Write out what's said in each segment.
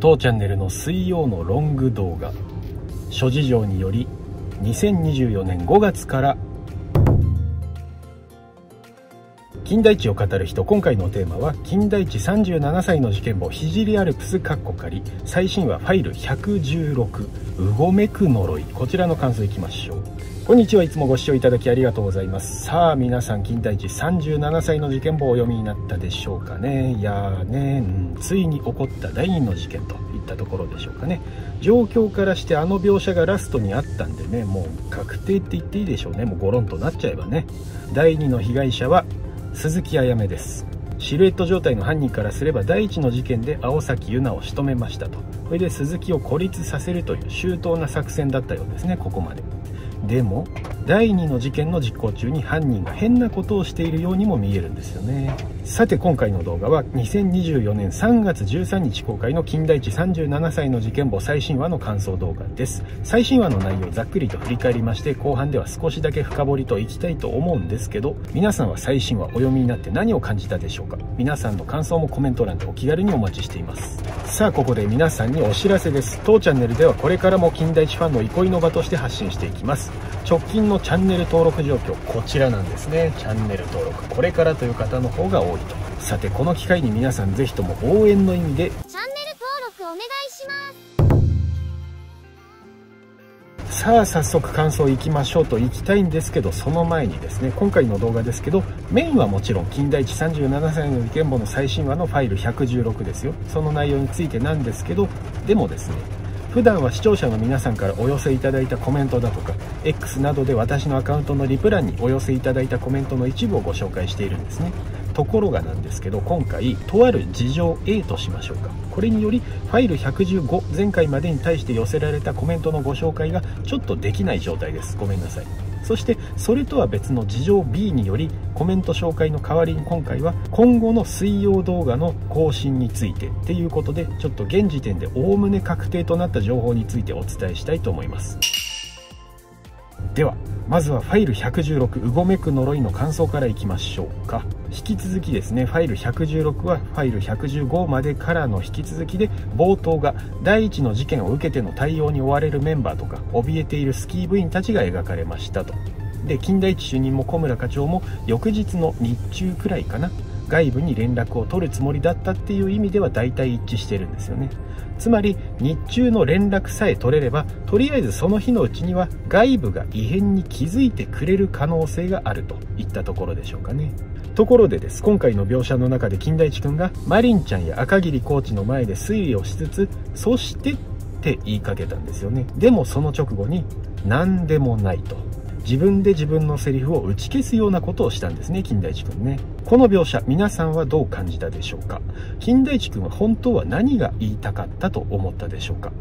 当チャンネルの水曜のロング動画。諸事情により2024年5月から金田一を語る人。今回のテーマは金田一37歳の事件簿聖アルプスカッコ仮最新話ファイル116うごめく呪い。こちらの感想いきましょう。こんにちはいつもご視聴いただきありがとうございます。さあ皆さん金田一37歳の事件簿をお読みになったでしょうかね。いやーね、うん、ついに起こった第2の事件といったところでしょうかね。状況からしてあの描写がラストにあったんでねもう確定って言っていいでしょうね。もうゴロンとなっちゃえばね。第2の被害者は鈴木あやめです。シルエット状態の犯人からすれば第一の事件で青崎優奈を仕留めましたと。これで鈴木を孤立させるという周到な作戦だったようですねここまで。でも第2の事件の実行中に犯人が変なことをしているようにも見えるんですよね。さて今回の動画は2024年3月13日公開の金田一37歳の事件簿最新話の感想動画です。最新話の内容をざっくりと振り返りまして後半では少しだけ深掘りといきたいと思うんですけど皆さんは最新話お読みになって何を感じたでしょうか？皆さんの感想もコメント欄でお気軽にお待ちしています。さあここで皆さんにお知らせです。当チャンネルではこれからも金田一ファンの憩いの場として発信していきます。直近のチャンネル登録状況こちらなんですね。チャンネル登録これからという方の方が多いと。さてこの機会に皆さんぜひとも応援の意味で。チャンネル登録お願いします。さあ早速感想いきましょうといきたいんですけどその前にですね今回の動画ですけどメインはもちろん金田一37歳の事件簿の最新話のファイル116ですよ。その内容についてなんですけどでもですね普段は視聴者の皆さんからお寄せいただいたコメントだとか X などで私のアカウントのリプ欄にお寄せいただいたコメントの一部をご紹介しているんですね。ところがなんですけど今回とある事情 A としましょうか。これによりファイル115前回までに対して寄せられたコメントのご紹介がちょっとできない状態です。ごめんなさい。そしてそれとは別の事情 B によりコメント紹介の代わりに今回は今後の水曜動画の更新についてっていうことでちょっと現時点でおおむね確定となった情報についてお伝えしたいと思います。ではまずはファイル116うごめく呪いの感想からいきましょうか。引き続きですねファイル116はファイル115までからの引き続きで冒頭が第一の事件を受けての対応に追われるメンバーとか怯えているスキー部員たちが描かれましたと。で金田一主任も小村課長も翌日の日中くらいかな。外部に連絡を取るつもりだったっていう意味では大体一致してるんですよね。つまり日中の連絡さえ取れればとりあえずその日のうちには外部が異変に気づいてくれる可能性があるといったところでしょうかね。ところでです。今回の描写の中で金田一君がマリンちゃんや赤桐コーチの前で推理をしつつそしてって言いかけたんですよね。でもその直後に何でもないと。自分で自分のセリフを打ち消すようなことをしたんですね金田一君ね。この描写皆さんはどう感じたでしょうか？金田一君は本当は何が言いたかったと思ったでしょうか？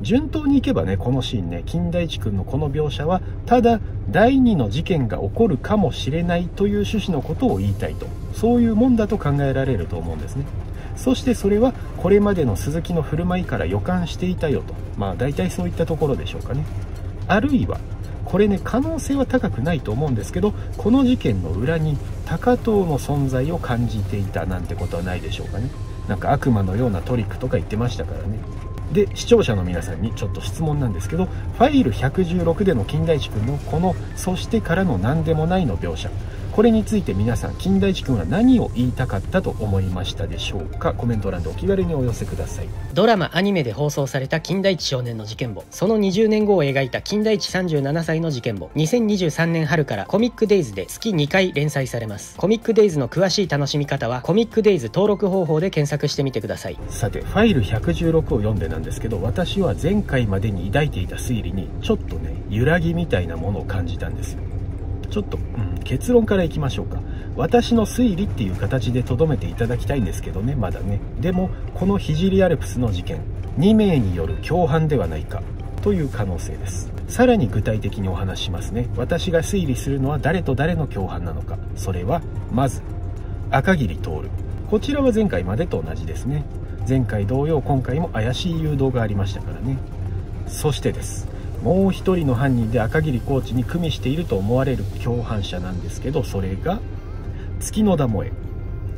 順当にいけばねこのシーンね金田一君のこの描写はただ第2の事件が起こるかもしれないという趣旨のことを言いたいと。そういうもんだと考えられると思うんですね。そしてそれはこれまでの鈴木の振る舞いから予感していたよと。まあ大体そういったところでしょうかね。あるいはこれね可能性は高くないと思うんですけどこの事件の裏に高藤の存在を感じていたなんてことはないでしょうかね。なんか悪魔のようなトリックとか言ってましたからね。で視聴者の皆さんにちょっと質問なんですけどファイル116での金田一君のこの「そしてからの何でもない」の描写。これについて皆さん金田一君は何を言いたかったと思いましたでしょうか？コメント欄でお気軽にお寄せください。ドラマアニメで放送された金田一少年の事件簿。その20年後を描いた金田一37歳の事件簿。2023年春からコミックデイズで月2回連載されます。コミックデイズの詳しい楽しみ方はコミックデイズ登録方法で検索してみてください。さてファイル116を読んでなんですけど私は前回までに抱いていた推理にちょっとね揺らぎみたいなものを感じたんですよちょっと、うん、結論からいきましょうか。私の推理っていう形で留めていただきたいんですけどねまだね。でもこの聖アルプスの事件2名による共犯ではないかという可能性です。さらに具体的にお話しますね。私が推理するのは誰と誰の共犯なのか。それはまず赤桐徹。こちらは前回までと同じですね。前回同様今回も怪しい誘導がありましたからね。そしてです。もう一人の犯人で赤桐コーチに組みしていると思われる共犯者なんですけどそれが月野田萌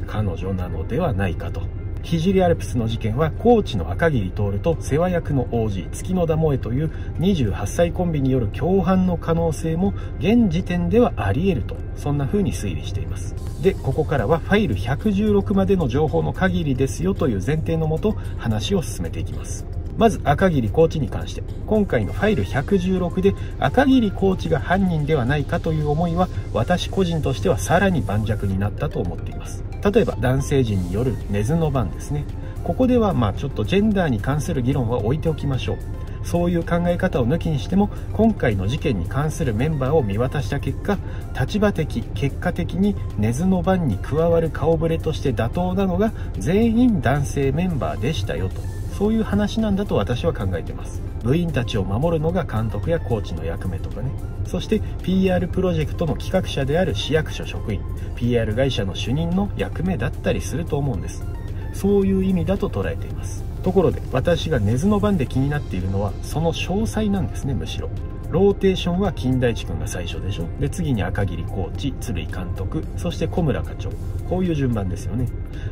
彼女なのではないかと。聖アルプスの事件はコーチの赤桐徹と世話役の OG 月野田萌という28歳コンビによる共犯の可能性も現時点ではあり得ると。そんな風に推理しています。でここからはファイル116までの情報の限りですよという前提のもと話を進めていきます。まず赤桐コーチに関して今回のファイル116で赤桐コーチが犯人ではないかという思いは私個人としてはさらに盤石になったと思っています。例えば男性陣による根津の番ですね。ここではまあちょっとジェンダーに関する議論は置いておきましょう。そういう考え方を抜きにしても今回の事件に関するメンバーを見渡した結果立場的結果的に根津の番に加わる顔ぶれとして妥当なのが全員男性メンバーでしたよと。そういう話なんだと私は考えてます。部員たちを守るのが監督やコーチの役目とかね。そして PR プロジェクトの企画者である市役所職員。PR 会社の主任の役目だったりすると思うんです。そういう意味だと捉えています。ところで私が根津の番で気になっているのはその詳細なんですねむしろ。ローテーションは金田一君が最初でしょ。で次に赤桐コーチ鶴井監督そして小村課長。こういう順番ですよね。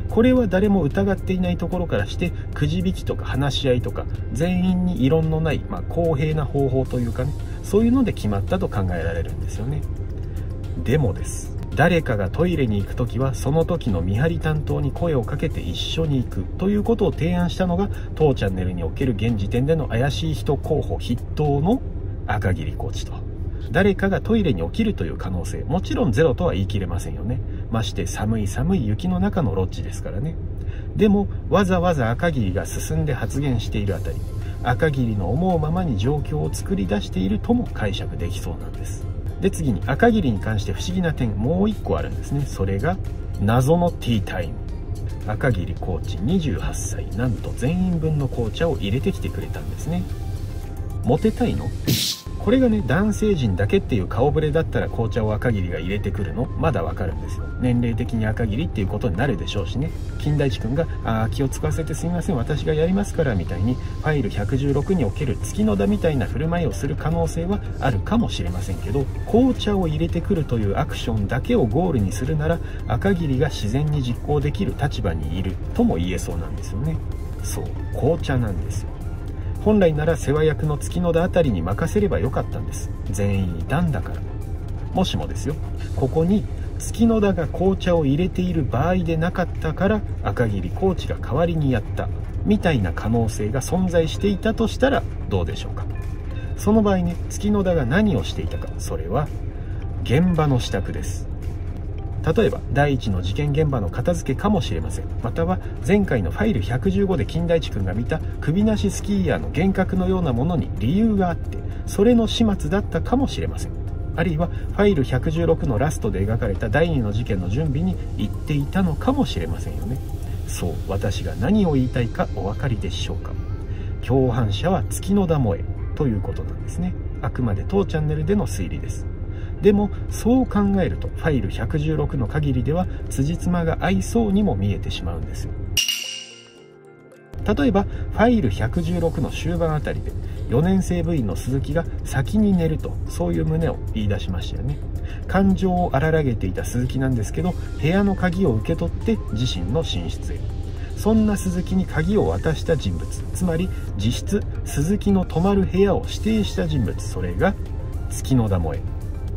これは誰も疑っていないところからしてくじ引きとか話し合いとか全員に異論のない、まあ、公平な方法というかね。そういうので決まったと考えられるんですよね。でもです。誰かがトイレに行く時はその時の見張り担当に声をかけて一緒に行く。ということを提案したのが当チャンネルにおける現時点での怪しい人候補筆頭の赤桐コーチと。誰かがトイレに起きるという可能性もちろんゼロとは言い切れませんよね。まして寒い寒い雪の中のロッジですからね。でもわざわざ赤桐が進んで発言しているあたり赤桐の思うままに状況を作り出しているとも解釈できそうなんです。で次に赤桐に関して不思議な点もう1個あるんですね。それが謎のティータイム。赤桐コーチ28歳なんと全員分の紅茶を入れてきてくれたんですね。モテたいの？これがね男性陣だけっていう顔ぶれだったら紅茶を赤桐が入れてくるの？まだわかるんですよ。年齢的に赤桐っていうことになるでしょうしね。金田一君が「あ気を使わせてすみません。私がやりますから」みたいにファイル116における月野田みたいな振る舞いをする可能性はあるかもしれませんけど紅茶を入れてくるというアクションだけをゴールにするなら赤桐が自然に実行できる立場にいるとも言えそうなんですよね。そう紅茶なんですよ。本来なら世話役の月野田あたりに任せればよかったんです。全員いたんだから。もしもですよ。ここに月野田が紅茶を入れている場合でなかったから赤桐コーチが代わりにやったみたいな可能性が存在していたとしたらどうでしょうか。その場合ね月野田が何をしていたか。それは現場の支度です。例えば第一の事件現場の片付けかもしれません。または前回のファイル115で金田一君が見た首なしスキーヤーの幻覚のようなものに理由があってそれの始末だったかもしれません。あるいはファイル116のラストで描かれた第2の事件の準備に行っていたのかもしれませんよね。そう私が何を言いたいかお分かりでしょうか。共犯者は月の田萌えということなんですね。あくまで当チャンネルでの推理です。でもそう考えるとファイル116の限りでは辻褄が合いそうにも見えてしまうんですよ。例えばファイル116の終盤あたりで4年生部員の鈴木が先に寝るとそういう旨を言い出しましたよね。感情を荒らげていた鈴木なんですけど部屋の鍵を受け取って自身の寝室へ。そんな鈴木に鍵を渡した人物つまり実質鈴木の泊まる部屋を指定した人物それが月野田萌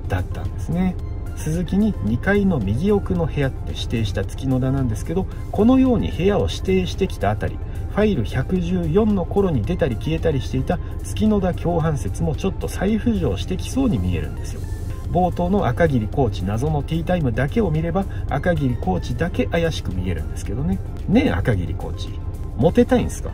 だったんですね。鈴木に2階の右奥の部屋って指定した月野田なんですけどこのように部屋を指定してきたあたりファイル114の頃に出たり消えたりしていた月野田共犯説もちょっと再浮上してきそうに見えるんですよ。冒頭の赤桐コーチ謎のティータイムだけを見れば赤桐コーチだけ怪しく見えるんですけどね。ねえ赤桐コーチ。モテたいんすか？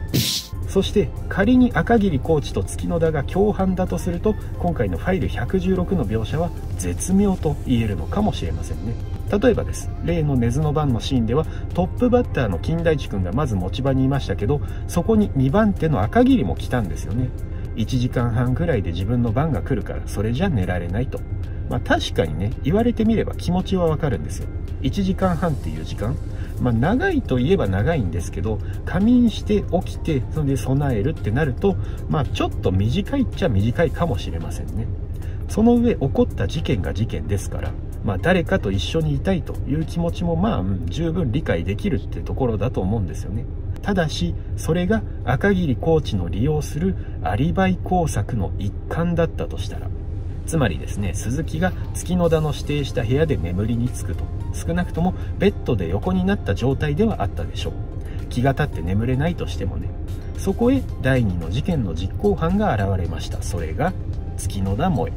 そして仮に赤桐コーチと月野田が共犯だとすると今回のファイル116の描写は絶妙と言えるのかもしれませんね。例えばです。例の根津の番のシーンではトップバッターの金田一君がまず持ち場にいましたけどそこに2番手の赤桐も来たんですよね。1時間半ぐらいで自分の番が来るからそれじゃ寝られないと。まあ確かにね言われてみれば気持ちはわかるんですよ。1時間半っていう時間。まあ、長いといえば長いんですけど仮眠して起きてそれで備えるってなると、まあ、ちょっと短いっちゃ短いかもしれませんね。その上起こった事件が事件ですからまあ、誰かと一緒にいたいという気持ちもまあ、十分理解できるってところだと思うんですよね。ただしそれが赤桐コーチの利用するアリバイ工作の一環だったとしたらつまりですね鈴木が月野田の指定した部屋で眠りにつくと。少なくともベッドで横になった状態ではあったでしょう。気が立って眠れないとしてもね。そこへ第2の事件の実行犯が現れました。それが月野田萌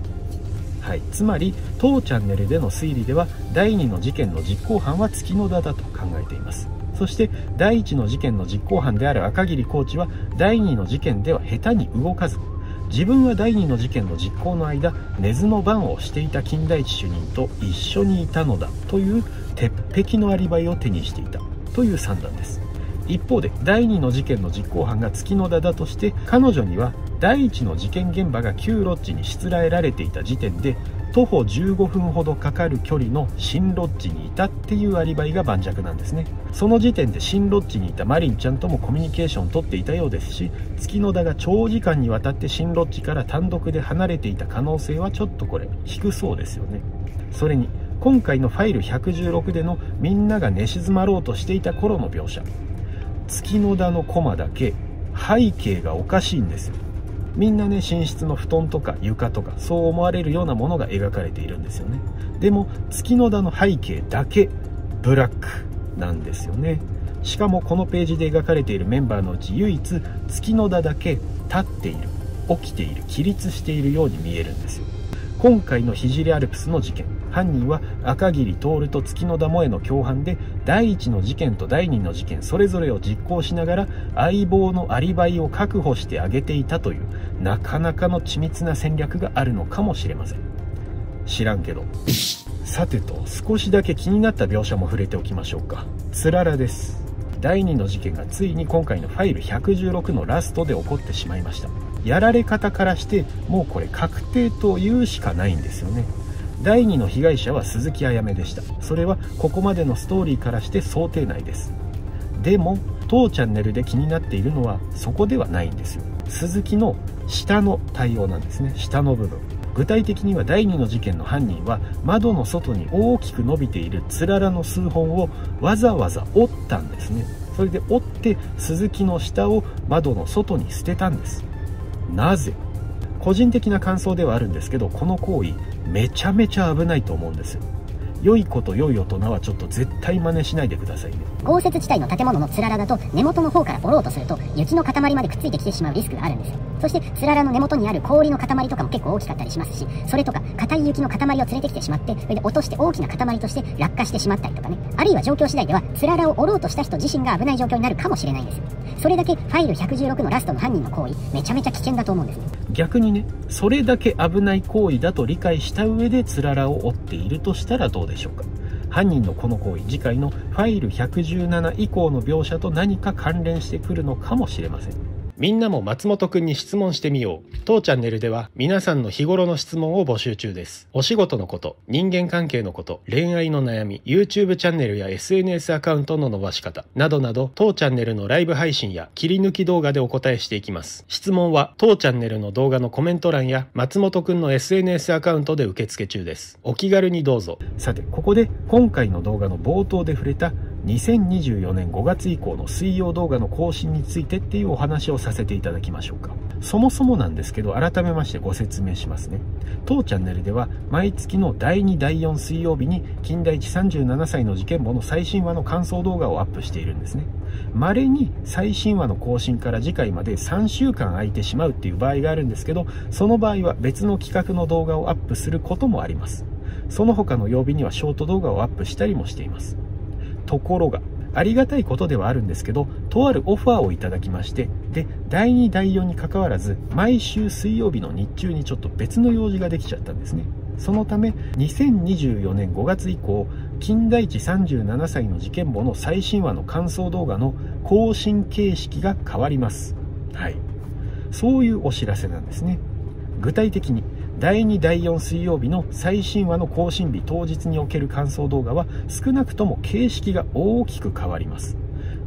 はい、つまり当チャンネルでの推理では第2の事件の実行犯は月野田だと考えています。そして第1の事件の実行犯である赤桐コーチは第2の事件では下手に動かず自分は第2の事件の実行の間根津の番をしていた金田一主任と一緒にいたのだという鉄壁のアリバイを手にしていたという算段です。一方で第2の事件の実行犯が月野田だとして彼女には第1の事件現場が旧ロッジにしつらえられていた時点で徒歩15分ほどかかる距離の新ロッジにいたっていうアリバイが盤石なんですね。その時点で新ロッジにいたマリンちゃんともコミュニケーションをとっていたようですし月野田が長時間にわたって新ロッジから単独で離れていた可能性はちょっとこれ低そうですよね。それに今回のファイル116でのみんなが寝静まろうとしていた頃の描写。月野田のコマだけ背景がおかしいんですよ。みんなね寝室の布団とか床とかそう思われるようなものが描かれているんですよね。でも月の田の背景だけブラックなんですよね。しかもこのページで描かれているメンバーのうち唯一月の田だけ立っている起きている起立しているように見えるんですよ。今回の聖アルプスの事件。犯人は赤桐徹と月野田萌の共犯で第1の事件と第2の事件それぞれを実行しながら相棒のアリバイを確保してあげていたというなかなかの緻密な戦略があるのかもしれません。知らんけど。さてと少しだけ気になった描写も触れておきましょうか。つららです。第2の事件がついに今回のファイル116のラストで起こってしまいました。やられ方からしてもうこれ確定と言うしかないんですよね。第2の被害者は鈴木あやめでした。それはここまでのストーリーからして想定内です。でも当チャンネルで気になっているのはそこではないんですよ。鈴木の下の対応なんですね。下の部分。具体的には第2の事件の犯人は窓の外に大きく伸びているつららの数本をわざわざ折ったんですね。それで折って鈴木の下を窓の外に捨てたんです。なぜ？個人的な感想ではあるんですけどこの行為めちゃめちゃ危ないと思うんですよ。良い子と良い大人はちょっと絶対真似しないでくださいね。豪雪地帯の建物のつららだと根元の方から折ろうとすると雪の塊までくっついてきてしまうリスクがあるんですそしてつららの根元にある氷の塊とかも結構大きかったりしますしそれとか硬い雪の塊を連れてきてしまってそれで落として大きな塊として落下してしまったりとかね。あるいは状況次第ではつららを折ろうとした人自身が危ない状況になるかもしれないんですよ。それだけファイル116のラストの犯人の行為めちゃめちゃ危険だと思うんですね。逆にねそれだけ危ない行為だと理解した上でつららを追っているとしたらどうでしょうか。犯人のこの行為次回のファイル117以降の描写と何か関連してくるのかもしれません。みんなも松本くんに質問してみよう。当チャンネルでは皆さんの日頃の質問を募集中です。お仕事のこと、人間関係のこと、恋愛の悩み、YouTube チャンネルや SNS アカウントの伸ばし方、などなど、当チャンネルのライブ配信や切り抜き動画でお答えしていきます。質問は当チャンネルの動画のコメント欄や松本くんの SNS アカウントで受付中です。お気軽にどうぞ。さて、ここで今回の動画の冒頭で触れた2024年5月以降の水曜動画の更新についてっていうお話をさせていただきましょうか。そもそもなんですけど改めましてご説明しますね。当チャンネルでは毎月の第2第4水曜日に金田一37歳の事件簿の最新話の感想動画をアップしているんですね。稀に最新話の更新から次回まで3週間空いてしまうっていう場合があるんですけどその場合は別の企画の動画をアップすることもあります。その他の曜日にはショート動画をアップしたりもしています。ところが、ありがたいことではあるんですけど、とあるオファーをいただきまして、で、第2、第4に関わらず、毎週水曜日の日中にちょっと別の用事ができちゃったんですね。そのため、2024年5月以降、金田一37歳の事件簿の最新話の感想動画の更新形式が変わります。はい。そういうお知らせなんですね。具体的に、第2第4水曜日の最新話の更新日当日における感想動画は少なくとも形式が大きく変わります。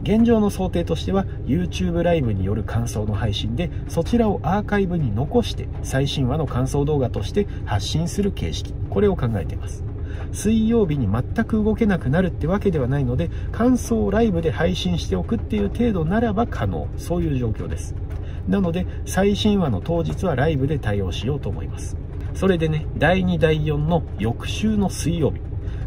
現状の想定としては YouTube ライブによる感想の配信でそちらをアーカイブに残して最新話の感想動画として発信する形式。これを考えています。水曜日に全く動けなくなるってわけではないので感想をライブで配信しておくっていう程度ならば可能。そういう状況です。なので最新話の当日はライブで対応しようと思います。それでね第2第4の翌週の水曜日。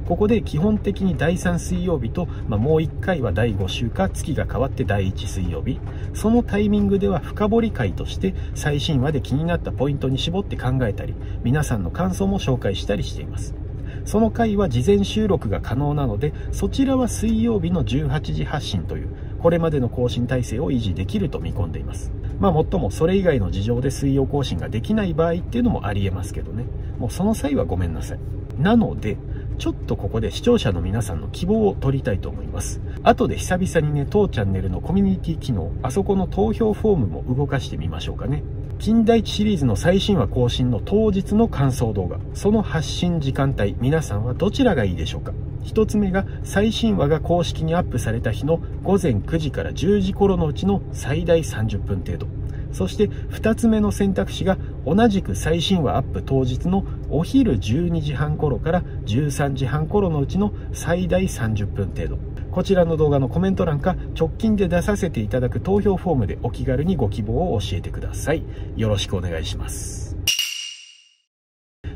ここで基本的に第3水曜日と、まあ、もう1回は第5週か月が変わって第1水曜日。そのタイミングでは深掘り会として最新話で気になったポイントに絞って考えたり皆さんの感想も紹介したりしています。その回は事前収録が可能なのでそちらは水曜日の18時発信というこれまでの更新体制を維持できると見込んでいます。まあもっともそれ以外の事情で水曜更新ができない場合っていうのもありえますけどね。もうその際はごめんなさい。なのでちょっとここで視聴者の皆さんの希望を取りたいと思います。後で久々にね当チャンネルのコミュニティ機能あそこの投票フォームも動かしてみましょうかね。金田一シリーズの最新話更新の当日の感想動画。その発信時間帯皆さんはどちらがいいでしょうか。1つ目が最新話が公式にアップされた日の午前9時から10時頃のうちの最大30分程度。そして2つ目の選択肢が同じく最新話アップ当日のお昼12時半頃から13時半頃のうちの最大30分程度。こちらの動画のコメント欄か直近で出させていただく投票フォームでお気軽にご希望を教えてください。よろしくお願いします。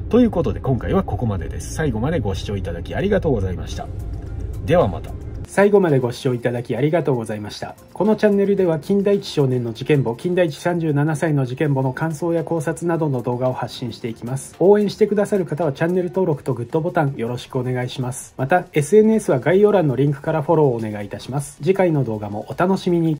ということで今回はここまでです最後までご視聴いただきありがとうございましたではまた最後までご視聴いただきありがとうございました。このチャンネルでは近代一少年の事件簿、近代一37歳の事件簿の感想や考察などの動画を発信していきます。応援してくださる方はチャンネル登録とグッドボタンよろしくお願いします。また、SNS は概要欄のリンクからフォローをお願いいたします。次回の動画もお楽しみに。